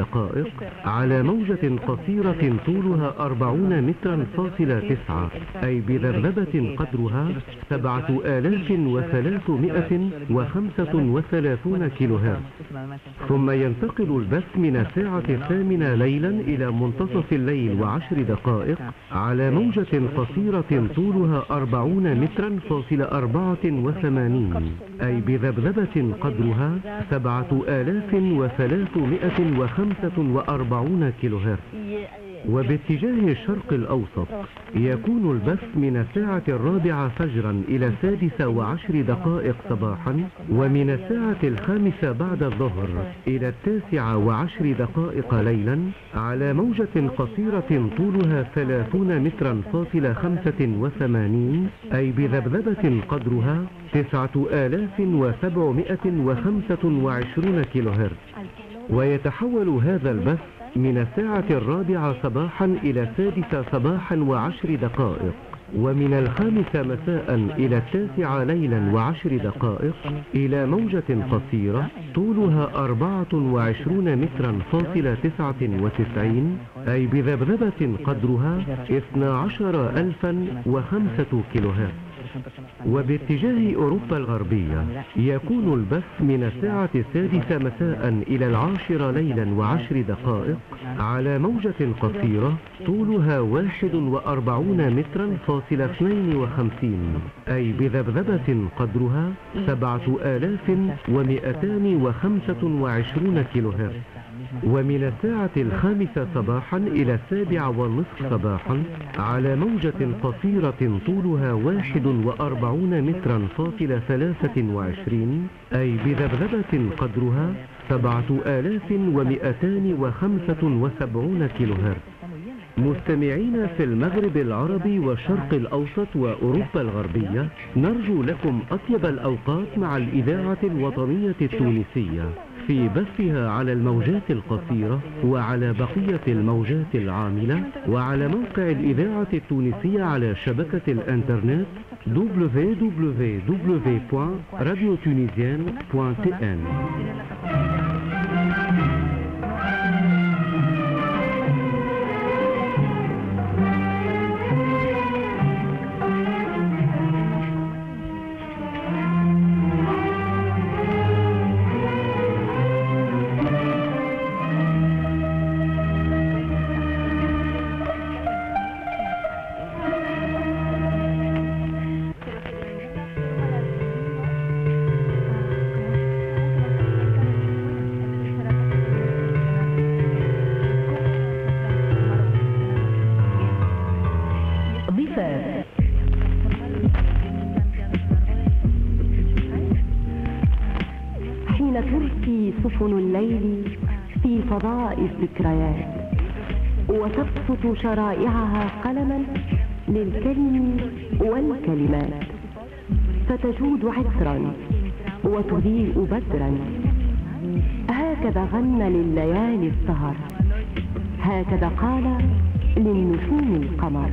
دقائق على موجة قصيرة طولها أربعون مترا فاصلة تسعة أي بذبذبة قدرها سبعة آلاف وثلاثمائة وخمسة وثلاثون كيلو هرتز ثم ينتقل البث من الساعة الثامنة ليلا إلى منتصف الليل وعشر دقائق على موجة قصيرة طولها أربعون مترا فاصلة أربعة وثمانين أي بذبذبة قدرها سبعة آلاف وثلاثمائة وخمسة وأربعون كيلو هرتز وباتجاه الشرق الأوسط يكون البث من الساعة الرابعة فجرا إلى السادسة وعشر دقائق صباحا ومن الساعة الخامسة بعد الظهر إلى التاسعة وعشر دقائق ليلا على موجة قصيرة طولها ثلاثون مترا فاصلة خمسة وثمانين أي بذبذبة قدرها تسعة آلاف وسبعمائة وخمسة وعشرون كيلو هرتز ويتحول هذا البث من الساعة الرابعة صباحا إلى السادسة صباحا وعشر دقائق ومن الخامسة مساء إلى التاسعة ليلا وعشر دقائق إلى موجة قصيرة طولها أربعة وعشرون مترا فاصلة تسعة وتسعين أي بذبذبة قدرها اثنا عشر ألفا وخمسة كيلو هرتز وباتجاه أوروبا الغربية يكون البث من الساعة السادسة مساء إلى العاشرة ليلا وعشر دقائق على موجة قصيرة طولها واحد وأربعون مترا فاصلة اثنين وخمسين أي بذبذبة قدرها سبعة آلاف ومئتان وخمسة وعشرون كيلو هرتز ومن الساعة الخامسة صباحا إلى السابعة والنصف صباحا على موجة قصيرة طولها واحد وأربعون مترا فاصلة ثلاثة وعشرين أي بذبذبة قدرها سبعة آلاف ومئتان وخمسة وسبعون كيلو هرتز مستمعين في المغرب العربي والشرق الأوسط وأوروبا الغربية نرجو لكم أطيب الأوقات مع الإذاعة الوطنية التونسية. في بثها على الموجات القصيرة وعلى بقية الموجات العاملة وعلى موقع الإذاعة التونسية على شبكة الإنترنت www.radiotunisienne.tn ضفاف. حين تركي سفن الليل في فضاء الذكريات وتبسط شرائعها قلما للكلم والكلمات. فتجود عطرا وتضيء بدرا. هكذا غنى لليالي السهر. هكذا قال للنشوم القمر